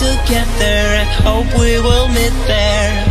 Together, I hope we will meet there.